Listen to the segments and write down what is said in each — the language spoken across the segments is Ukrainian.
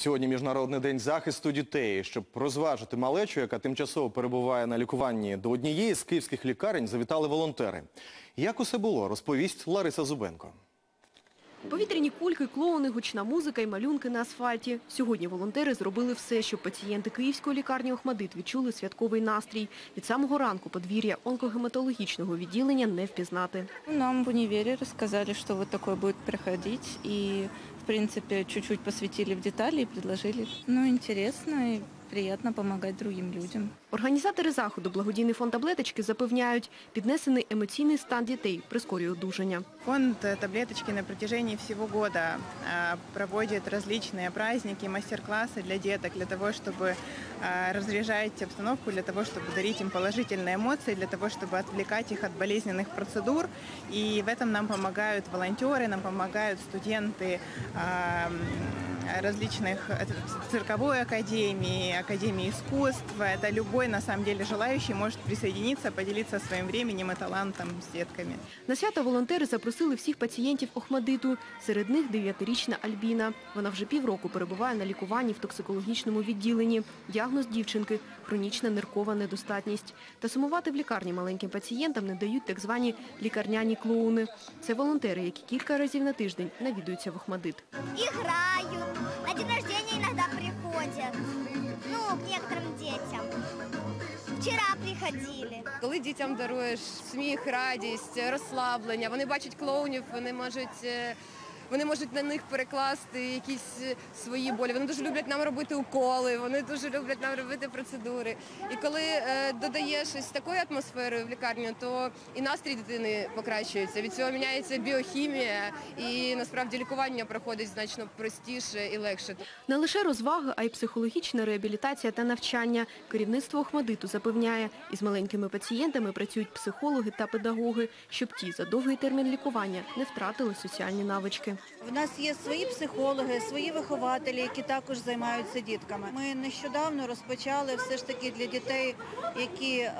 Сьогодні Міжнародний день захисту дітей. Щоб розважити малечу, яка тимчасово перебуває на лікуванні, до однієї з київських лікарень завітали волонтери. Як усе було, розповість Лариса Зубенко. Повітряні кульки, клоуни, гучна музика і малюнки на асфальті. Сьогодні волонтери зробили все, щоб пацієнти Київської лікарні «Охмадит» відчули святковий настрій. Від самого ранку подвір'я онкогематологічного відділення не впізнати. Нам в универе рассказали, что вот такое будет проходить. И, в принципе, чуть-чуть посвятили в детали и предложили. Ну, интересно и приятно помогать другим людям. Організатори заходу благодійний фонд таблеточки запевняють, піднесений емоційний стан дітей прискорює одужання. Фонд э, «Таблеточки» на протяжении всего года а, проводит различные праздники, мастер-классы для деток, для того, чтобы а, разряжать обстановку, для того, чтобы дарить им положительные эмоции, для того, чтобы отвлекать их от болезненных процедур. И в этом нам помогают волонтеры, нам помогают студенты а, м, различных э, цирковой академии, академии искусств. Это любой, на самом деле, желающий может присоединиться, поделиться своим временем и талантом с детками. На свято волонтери запросили всіх пацієнтів Охмадиту. Серед них дев'ятирічна Альбіна. Вона вже півроку перебуває на лікуванні в токсикологічному відділенні. Діагноз дівчинки – хронічна ниркова недостатність. Та сумувати в лікарні маленьким пацієнтам не дають так звані лікарняні клоуни. Це волонтери, які кілька разів на тиждень навідуються в Охмадит. играют, Вчера приходили. Коли дітям даруєш сміх, радість, розслаблення, вони бачать клоунів, вони можуть. Вони можуть на них перекласти якісь е, свої болі. Вони дуже люблять нам робити уколи, вони дуже люблять нам робити процедури. І коли е, додаєш ось такої атмосфери в лікарню, то і настрій дитини покращується. Від цього міняється біохімія, і насправді лікування проходить значно простіше і легше. Не лише розваги, а й психологічна реабілітація та навчання. Керівництво Охмадиту запевняє, із маленькими пацієнтами працюють психологи та педагоги, щоб ті за довгий термін лікування не втратили соціальні навички. В нас є свої психологи, свої вихователі, які також займаються дітками. Ми нещодавно розпочали все ж таки для дітей, які е,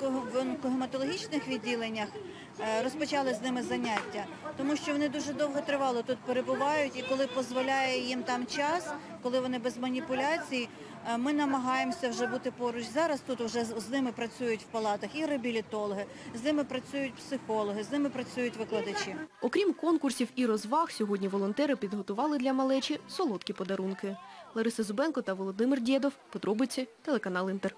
в онкогематологічних відділеннях, е, розпочали з ними заняття, тому що вони дуже довго тривало тут перебувають, і коли дозволяє їм там час, коли вони без маніпуляцій, е, ми намагаємося вже бути поруч. Зараз тут вже з ними працюють в палатах і реабілітологи, з ними працюють психологи, з ними працюють викладачі. Окрім конкурсів і розваг, сьогодні волонтери підготували для малечі солодкі подарунки. Лариса Зубенко та Володимир Дєдов. Подробиці телеканал Інтер.